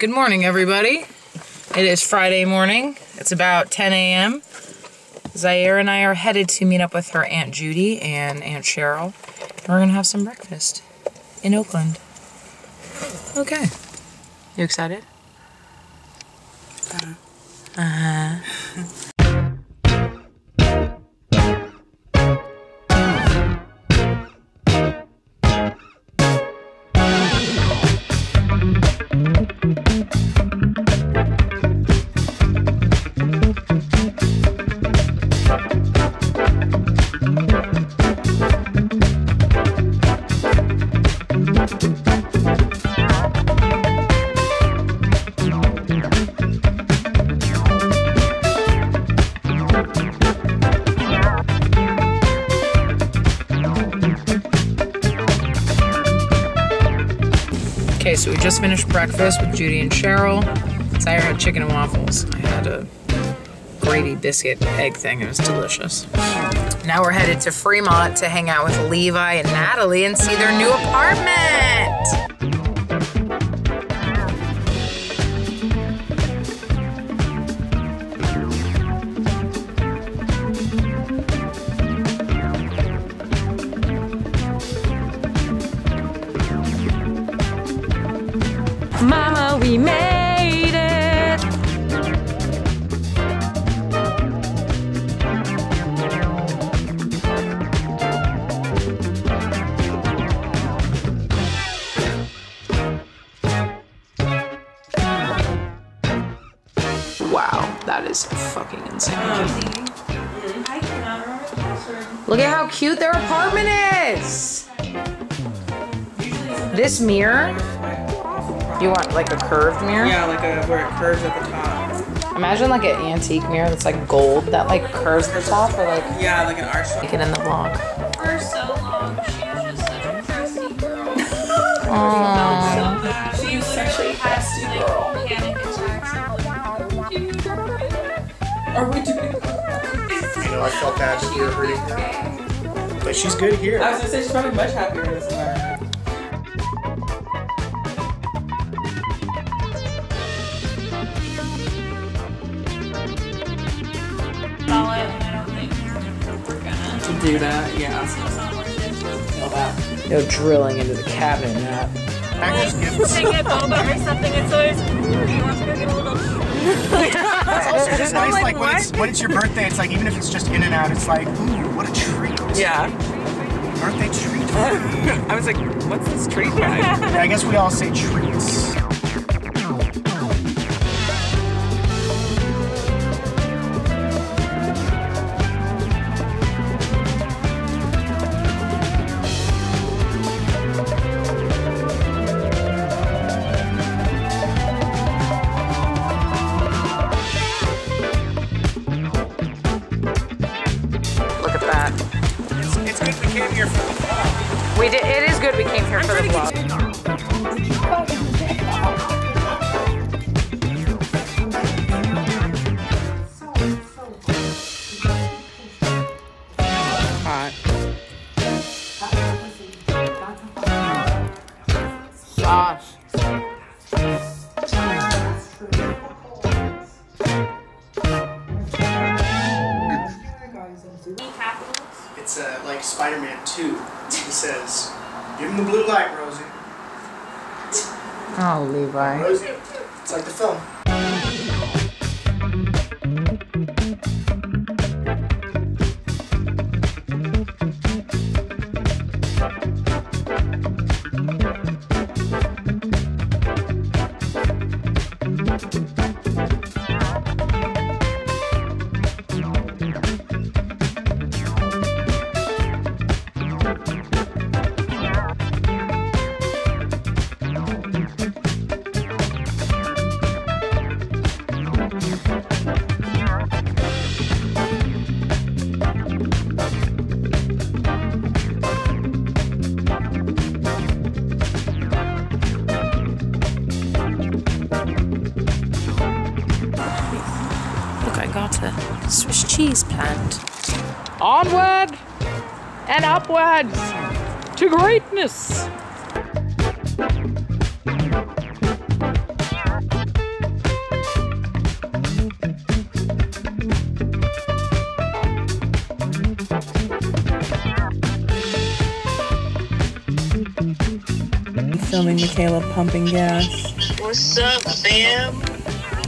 Good morning, everybody. It is Friday morning. It's about 10 a.m. Zaire and I are headed to meet up with her Aunt Judy and Aunt Cheryl. We're gonna have some breakfast in Oakland. Okay. You excited? Uh huh. Okay, so we just finished breakfast with Judy and Cheryl. Zaire had chicken and waffles. I had a gravy biscuit egg thing. It was delicious. Now we're headed to Fremont to hang out with Levi and Natalie and see their new apartment. Mama, we made it. Wow, that is fucking insane. Look at how cute their apartment is. This mirror. You want like a curved mirror? Yeah, like a where it curves at the top. Imagine like an antique mirror that's like gold that like curves at the top or like Yeah, like an arch. make it in the vlog. for so long. She was just such a thirsty girl. Aww. She literally had like panic attacks. Are we doing? You know, I felt bad that we were hurting her. But she's good here. I was gonna say she's probably much happier in this environment. Do that, yeah. It's not worth it. Feel that. Yo, drilling into the cabinet now. Packers gifts. Get boba or something, it's always, ooh, you want to go get a little. It's also just nice, like, when, it's, when it's your birthday, it's like, even if it's just in and out, it's like, ooh, what a treat. Yeah. Birthday treat. I was like, what's this treat bag? I guess we all say treats. We did. It is good. We came here for the vlog. It's uh, like Spider-Man 2. He says, give him the blue light, Rosie. Oh, Levi. Rosie. It's like the film. starter, Swiss cheese plant. Onward and upwards to greatness! Filming Michaela pumping gas. What's up, fam?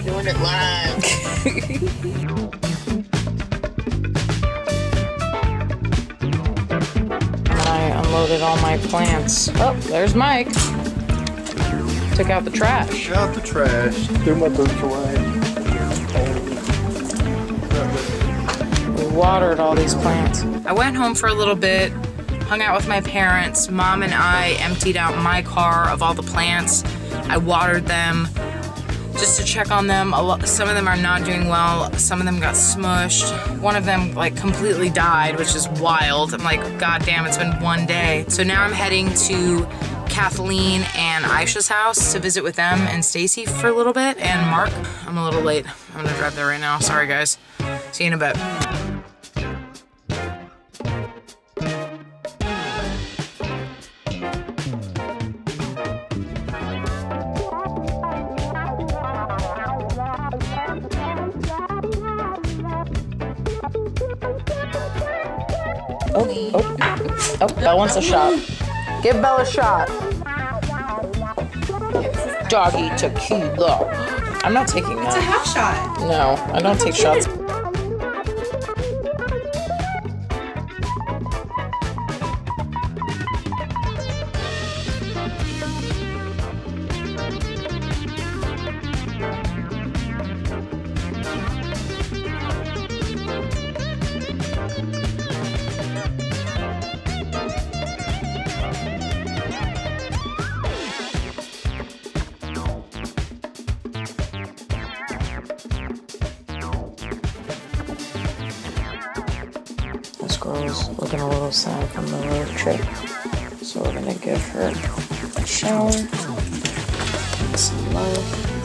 Doing it live. I unloaded all my plants. Oh, there's Mike. Took out the trash. Took Out the trash. Threw my boots away. We watered all these plants. I went home for a little bit, hung out with my parents. Mom and I emptied out my car of all the plants. I watered them just to check on them. A lot, some of them are not doing well. Some of them got smushed. One of them like completely died, which is wild. I'm like, God damn, it's been one day. So now I'm heading to Kathleen and Aisha's house to visit with them and Stacy for a little bit and Mark. I'm a little late. I'm gonna drive there right now. Sorry guys. See you in a bit. Oh, oh, oh, Belle wants a shot. Give Belle a shot. Doggy tequila. I'm not taking that. It's a half shot. No, I don't take shots. Girl's looking a little sad from the road trip. So we're gonna give her a shower, and some love.